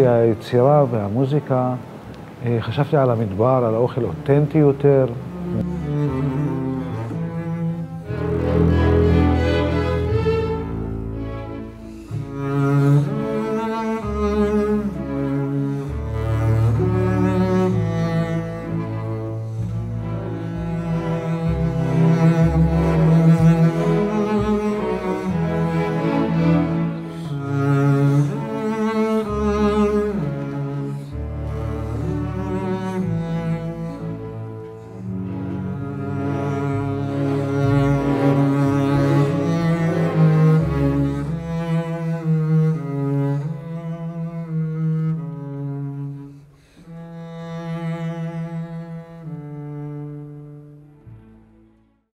היצירה והמוזיקה, אה, חשבתי על המדבר, על האוכל אותנטי יותר.